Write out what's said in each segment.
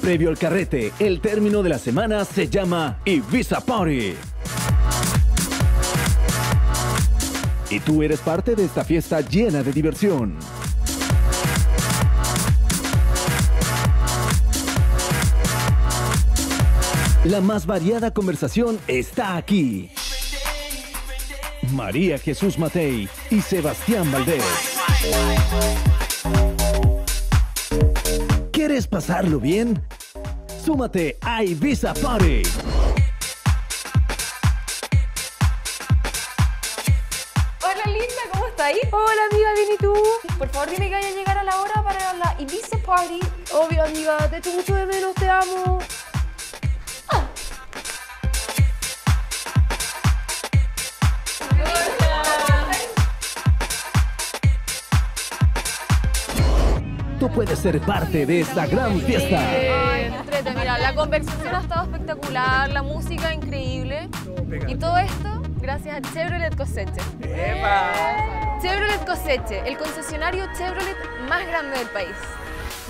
Previo al carrete, el término de la semana se llama Ibiza Party. Y tú eres parte de esta fiesta llena de diversión. La más variada conversación está aquí. María Jesús Matei y Sebastián Valdés. ¿Quieres pasarlo bien? Súmate a Ibiza Party. Hola linda, ¿cómo estás? Hola amiga, bien y tú. Por favor dime que vaya a llegar a la hora para la Ibiza Party. Obvio amiga, te echo mucho de menos, te amo. Tú puedes ser parte de esta gran fiesta. Ay, qué entrete. Mira, la conversación ha estado espectacular, la música increíble. Y todo esto gracias a Chevrolet Coseche. Chevrolet Coseche, el concesionario Chevrolet más grande del país.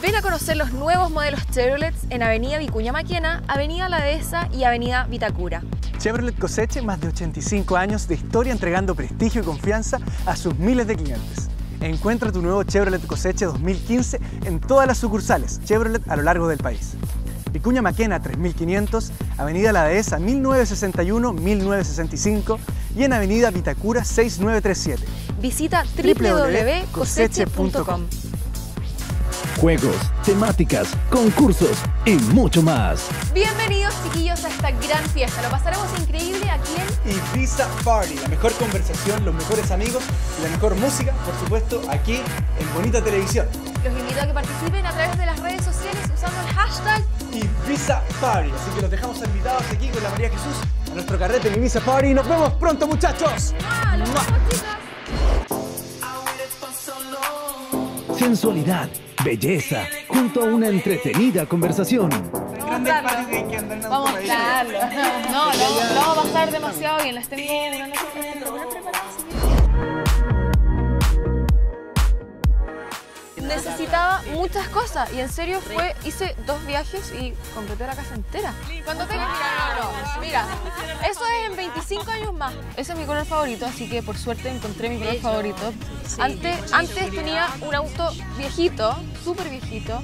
Ven a conocer los nuevos modelos Chevrolet en Avenida Vicuña Maquena, Avenida La Dehesa y Avenida Vitacura. Chevrolet Coseche, más de 85 años de historia entregando prestigio y confianza a sus miles de clientes. Encuentra tu nuevo Chevrolet Coseche 2015 en todas las sucursales Chevrolet a lo largo del país. Vicuña Maquena 3500, Avenida La Dehesa 1961-1965 y en Avenida Vitacura 6937. Visita www.coseche.com. Juegos, temáticas, concursos y mucho más. Bienvenidos chiquillos a esta gran fiesta. Lo pasaremos increíble Ibiza Party, la mejor conversación, los mejores amigos y la mejor música, por supuesto, aquí en Bonita Televisión. Los invito a que participen a través de las redes sociales usando el hashtag Ibiza Party. Así que los dejamos invitados aquí con la María Jesús a nuestro carrete en Ibiza Party. Nos vemos pronto, muchachos. ¡Ah, los ¡Mua! vemos, chicas! Sensualidad, belleza, junto a una entretenida conversación. Vamos a ahí. estarlo. No, lo, lo vamos a pasar demasiado bien. Les tengo una noche. Necesitaba muchas cosas y en serio fue, hice dos viajes y completé la casa entera. Cuando tenga, mira, no, mira, eso es en 25 años más. Ese es mi color favorito, así que por suerte encontré mi color favorito. Antes, antes tenía un auto viejito, súper viejito,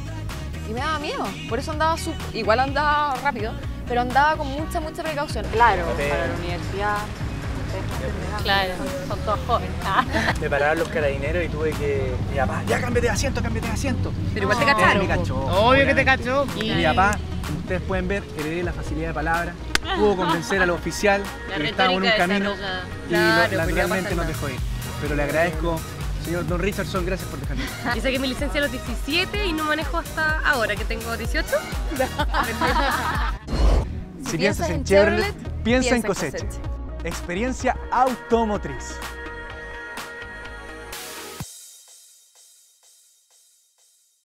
y me daba miedo. Por eso andaba sup- igual andaba rápido, pero andaba con mucha, mucha precaución. Claro, para la universidad. Claro, son todos jóvenes. Me pararon los carabineros y tuve que. Mi papá, ya cámbiate de asiento, cámbiate de asiento. Pero igual te cacharon. me cachó. Obvio que te cachó. Y mi papá, como ustedes pueden ver, heredé la facilidad de palabra. Pudo convencer al oficial La de que estábamos en un camino y Claro, lo- naturalmente nos dejó ir. Pero le agradezco, señor Don Richardson, gracias por dejarme. Yo saqué mi licencia a los 17 y no manejo hasta ahora que tengo 18. Si piensas en Chevrolet, piensa en cosecha. Experiencia automotriz.